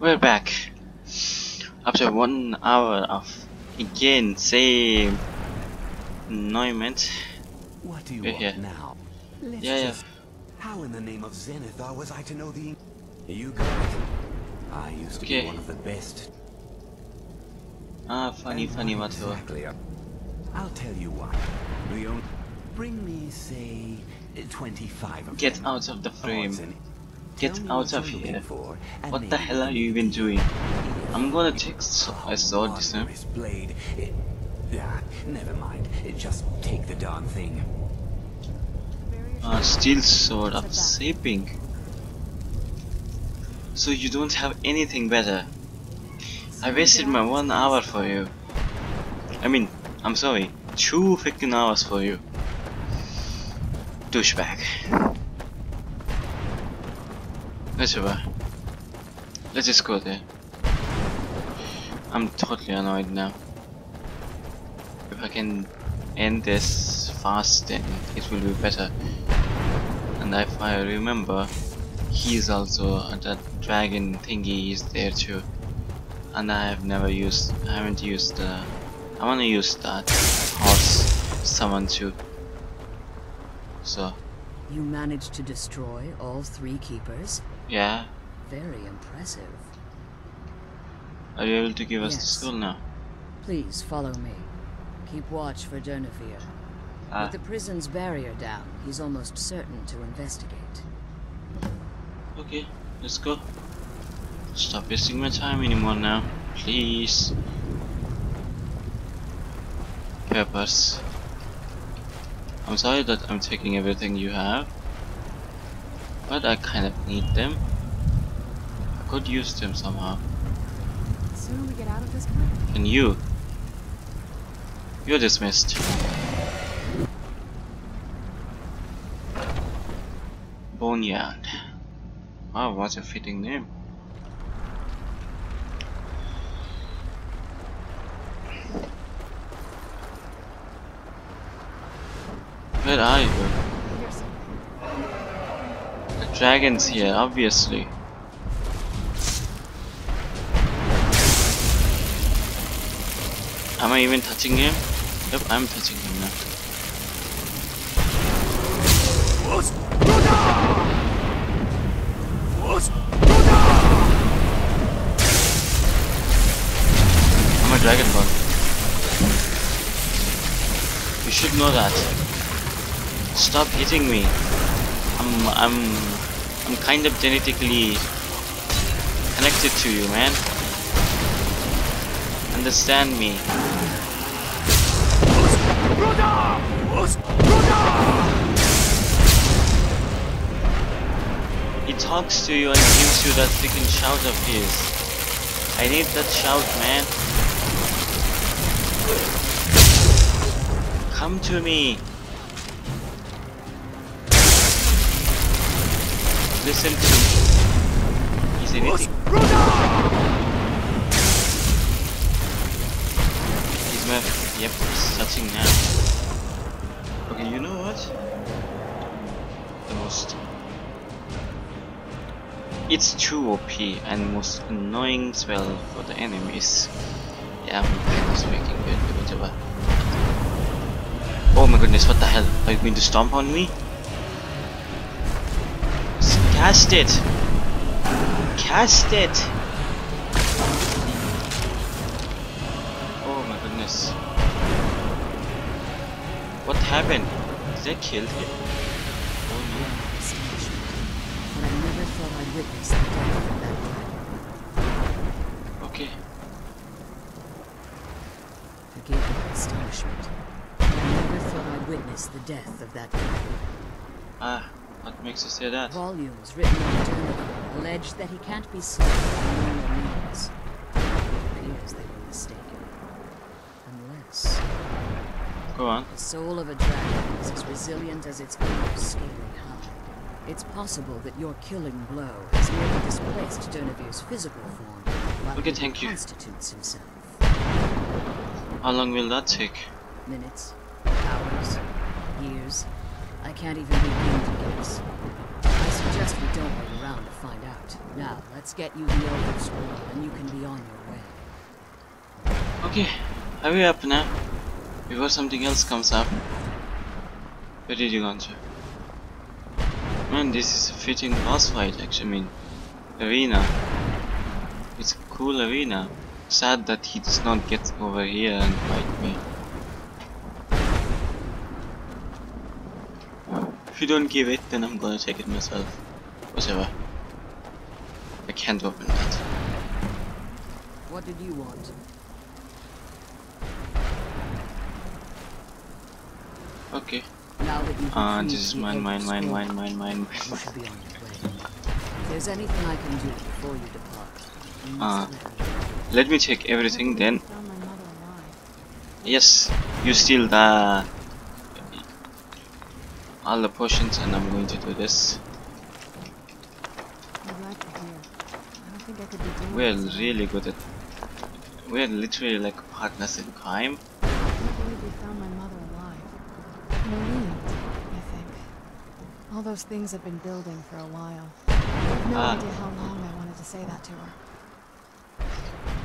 We're back. After one hour of again same annoyment. What do you We're want here. now? Let's Yeah, yeah. just... How in the name of Zenithar was I to know the... You got it. I used to Okay. be one of the best. Ah, funny, And funny, whatever. Exactly. I'll tell you why. Only... Bring me, say, 25 of Get out of the frame. Get out of here. What the hell are you even doing? I'm gonna take s- a sword this blade. It, ah, never mind. It just take the darn thing. Uh, steel sword of sapping. So you don't have anything better. I wasted my one hour for you. I mean, I'm sorry, two freaking hours for you. Douchebag. Whatever. Let's just go there. I'm totally annoyed now. If I can end this fast then it will be better. And if I remember, he's also uh, that dragon thingy is there too. And I have never used, I haven't used the, I wanna use that horse summon too. So, You managed to destroy all three keepers? yeah, Very impressive. are you able to give us the Yes. skull now? Please follow me. Keep watch for Durnehviir. Ah, With the prison's barrier down, he's almost certain to investigate. okay, let's go. Stop wasting my time anymore now, please. Peppers. I'm sorry that I'm taking everything you have, but I kind of need them. I could use them somehow. Sooner we get out of this place. And you? You're dismissed. Boneyard. Wow, what a fitting name. Where are you? The dragon's here, obviously. Am I even touching him? Yep, I'm touching him now. I'm a dragonborn. You should know that. Stop hitting me. I'm I'm I'm kind of genetically connected to you, man. Understand me. He talks to you and gives you that freaking shout of his. I need that shout, man. Come to me. Listen to. Is anything? He's my. Yep, he's touching now. Okay, you know what? The most. It's too OP and most annoying spell for the enemies. Yeah, I'm speaking good, whatever. Oh my goodness, what the hell? Are you going to stomp on me? Cast it! Cast it! Oh my goodness. What happened? Did I kill him? Oh. But I I'd my astonishment. I never thought I'd witness the death of that. Ah, what makes you say that? Volumes written on Durnehviir allege that he can't be slain by normal means. It appears they were mistaken. Unless Go on. the soul of a dragon is as resilient as its own scaly hide. It's possible that your killing blow has merely displaced Durnehviir's physical form, while Okay, he thank you. constitutes himself. How long will that take? Minutes, hours, years. I can't even to guess. I suggest we don't wait around to find out. Now, let's get you the Elder Scroll, and you can be on your way. Okay, hurry up now. Before something else comes up. Where did you go to? Man, this is a fitting boss fight actually, I mean, arena. It's a cool arena. Sad that he does not get over here and fight me. If you don't give it, then I'm gonna take it myself. Whatever. I can't open that. What did you want? Okay. Now that Uh, this is the mine, mine, mine, mine, mine, mine, mine. be on your way. If there's anything I can do before you depart, you Ah. must let me know. Let me check everything then. Found my mother alive. Yes, you steal the all the potions and I'm going to do this. I'm glad you're here. I don't think I could be doing We're really good at we're literally like partners in crime. I believe we found my mother alive. I think. All those things have been building for a while. I have no Ah. idea how long I wanted to say that to her.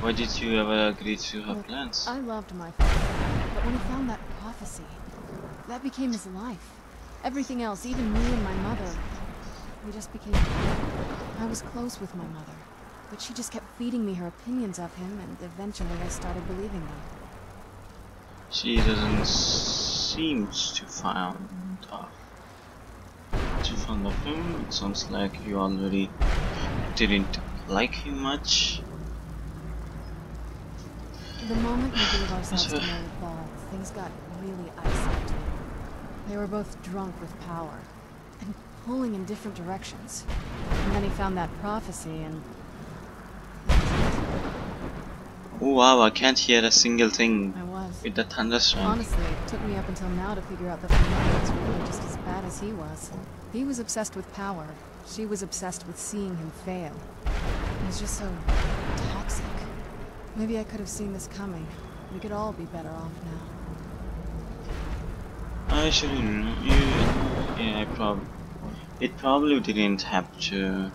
Why did you ever agree to her Look, plans? I loved my father, but when he found that prophecy, that became his life. Everything else, even me and my mother, we just became. I was close with my mother, but she just kept feeding me her opinions of him, and eventually I started believing them. She doesn't seem to find uh, too fond of him. It sounds like you already didn't like him much. The moment we gave ourselves to. Molag Bal, things got really icy. They were both drunk with power and pulling in different directions. And then he found that prophecy and Oh wow, I can't hear a single thing I was. with the thunderstorm. Honestly, it took me up until now to figure out that mother was really just as bad as he was. He was obsessed with power. She was obsessed with seeing him fail. It was just so toxic. Maybe I could have seen this coming. We could all be better off now. I shouldn't. You, yeah, I probably. It probably didn't have to.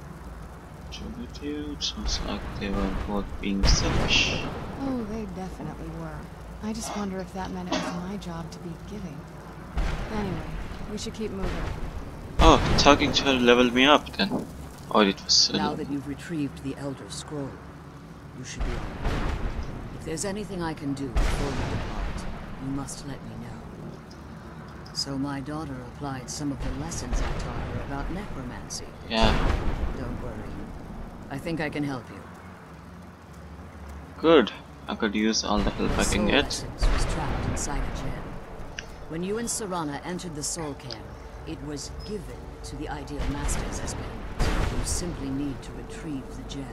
To with you. It sounds like they were both being selfish. Oh, they definitely were. I just wonder if that meant it was my job to be giving. Anyway, we should keep moving. Oh, talking to her leveled me up then. Oh, it was. Uh, Now that you've retrieved the Elder Scroll, you should be on your way. If there's anything I can do before you depart, you must let me know. So my daughter applied some of the lessons I taught her about necromancy. yeah, Don't worry. I think I can help you. good. I could use all the help I The can soul get. was trapped inside a gem. When you and Serana entered the Soul Cairn, it was given to the ideal masters as payment. You simply need to retrieve the gem.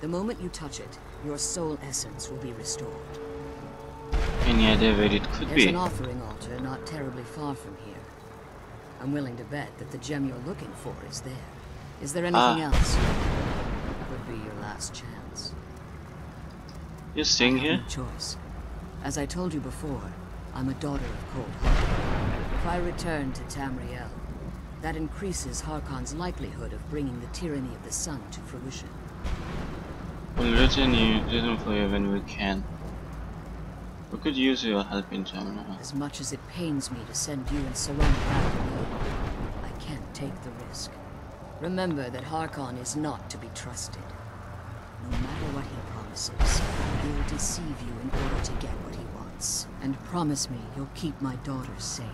The moment you touch it, your soul essence will be restored. Any idea where it could There's be? an offering altar not terribly far from here. I'm willing to bet that the gem you're looking for is there. Is there anything Ah. else? Could be your last chance. You're staying here? no choice. As I told you before, I'm a daughter of Cold. If I return to Tamriel, that increases Harkon's likelihood of bringing the tyranny of the sun to fruition. We'll return you, return for you when we can. We could use your help in Germany. As much as it pains me to send you and Serana back alone, I can't take the risk. Remember that Harkon is not to be trusted. No matter what he promises, he'll deceive you in order to get what he wants. And promise me you'll keep my daughter safe.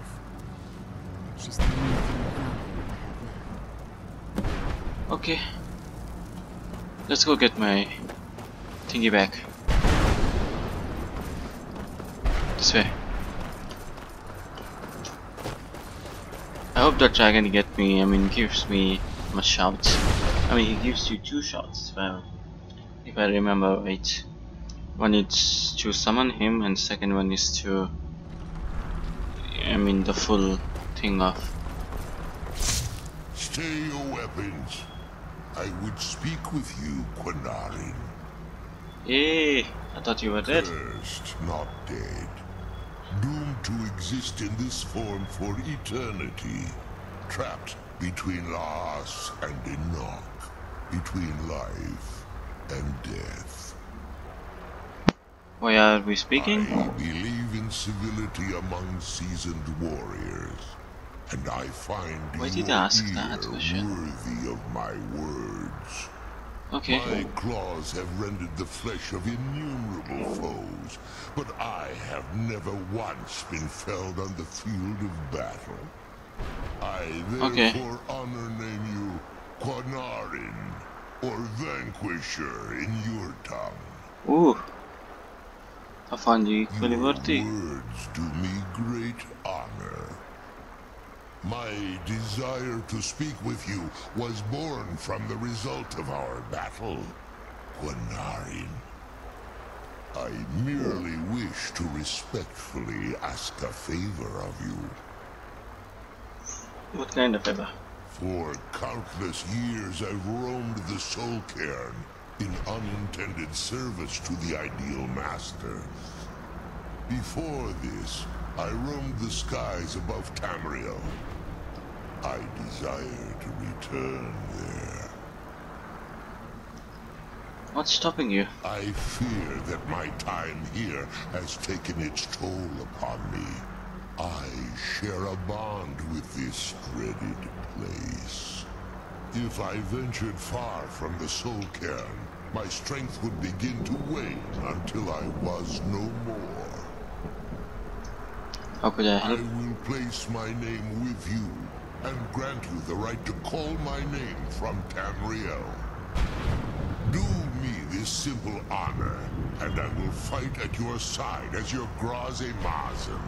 She's the only thing value I have left. Okay. Let's go get my thingy back. This way. I hope that dragon get me, I mean gives me a shout. I mean he gives you two shots, well, if I remember right. One is to summon him and second one is to I mean the full thing of Stay your weapons. I would speak with you, Qahnaarin. Hey, eh, I thought you were dead. Cursed, not dead. Doomed to exist in this form for eternity. Trapped between Laas and Enoch, between life and death. Why are we speaking? I believe in civility among seasoned warriors, and I find Why your did I ask that question? worthy of my words. Okay. My claws have rendered the flesh of innumerable foes, but I have never once been felled on the field of battle. I Okay. therefore honor name you Qahnaarin, or Vanquisher in your tongue. Ooh. I find you equally Your worthy. words do me great honor. My desire to speak with you was born from the result of our battle, Qahnaarin. I merely wish to respectfully ask a favor of you. What kind of favor? For countless years I've roamed the Soul Cairn in unintended service to the Ideal Master. Before this, I roamed the skies above Tamriel. I desire to return there. What's stopping you? I fear that my time here has taken its toll upon me. I share a bond with this dreaded place. If I ventured far from the Soul Cairn, my strength would begin to wane until I was no more. How could I I will place my name with you and grant you the right to call my name from Tamriel. Do me this simple honor, and I will fight at your side as your Graze Mazen,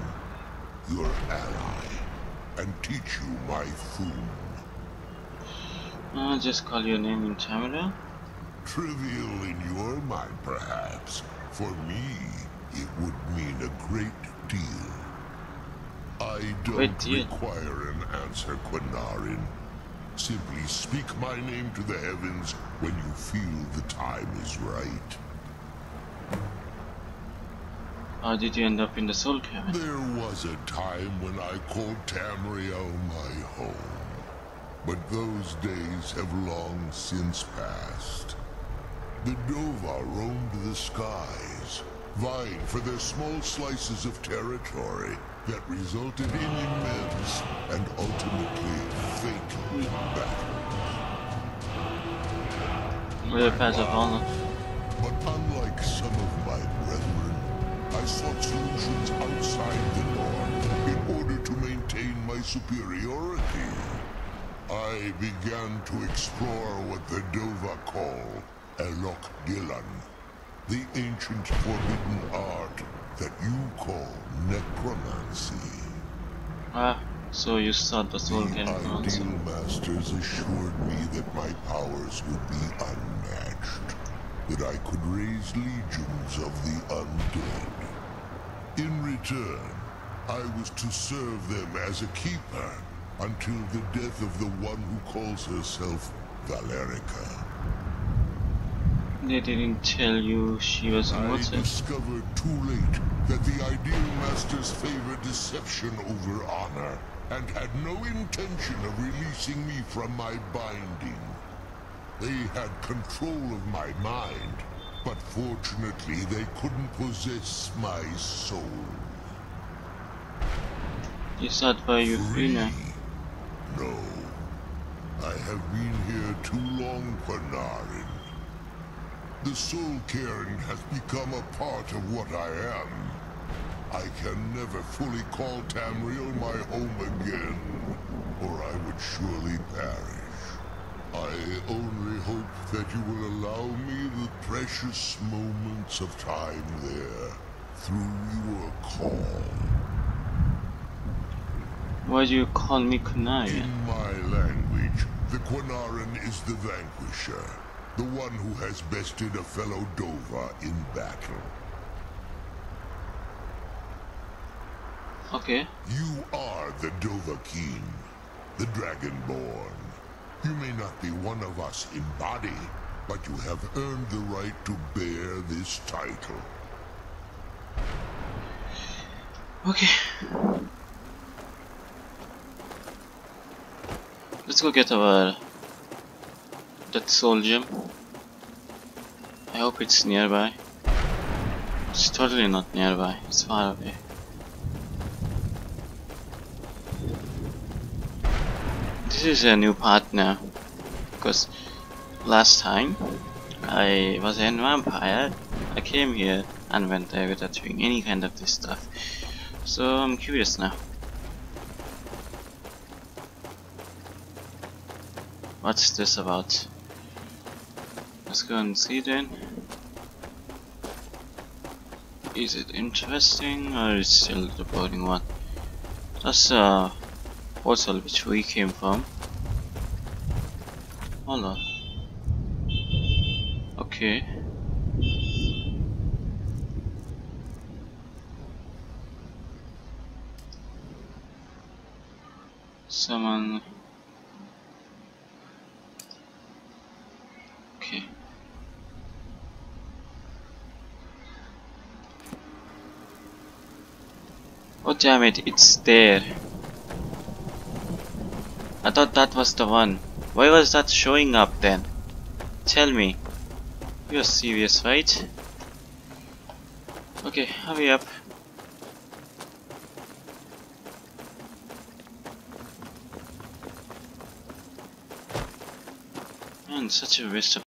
your ally, and teach you my Thu'um. Uh, just call your name in Tamil. Trivial in your mind, perhaps. For me, it would mean a great deal. I don't require an answer, Qahnaarin. Simply speak my name to the heavens when you feel the time is right. How did you end up in the Soul Cairn? There was a time when I called Tamriel my home. But those days have long since passed. The Dova roamed the skies, vying for their small slices of territory that resulted in immense and ultimately fatal battles. With a pass of honor. But unlike some of my brethren, I sought solutions outside the norm in order to maintain my superiority. I began to explore what the Dova call Elok Gillan, the ancient forbidden art that you call necromancy. Ah, so you sought the Soul The Cairn also. Ideal Masters assured me that my powers would be unmatched, that I could raise legions of the undead. In return, I was to serve them as a keeper until the death of the one who calls herself Valerica. They didn't tell you she was I immortal. discovered too late that the Ideal Masters favor deception over honor, and had no intention of releasing me from my binding. They had control of my mind, but fortunately they couldn't possess my soul. You sought by you free now. No. I have been here too long, Qahnaarin. The Soul Cairn has become a part of what I am. I can never fully call Tamriel my home again, or I would surely perish. I only hope that you will allow me the precious moments of time there, through your call. Why do you call me Kunai? In my language, the Qahnaarin is the vanquisher, the one who has bested a fellow Dova in battle. Okay. You are the Dovahkiin, the Dragonborn. You may not be one of us in body, but you have earned the right to bear this title. Okay. Let's go get our that soul gem. I hope it's nearby. It's totally not nearby, it's far away. This is a new part now. Because last time I was a vampire, I came here and went there without doing any kind of this stuff. So I'm curious now. What's this about? Let's go and see then. Is it interesting or is it still the boring one? That's uh, a portal which we came from. Hold on. Okay. Someone Okay. Oh damn it, it's there. I thought that was the one. Why was that showing up then? Tell me. You're serious, right? Okay, hurry up. Man, such a waste of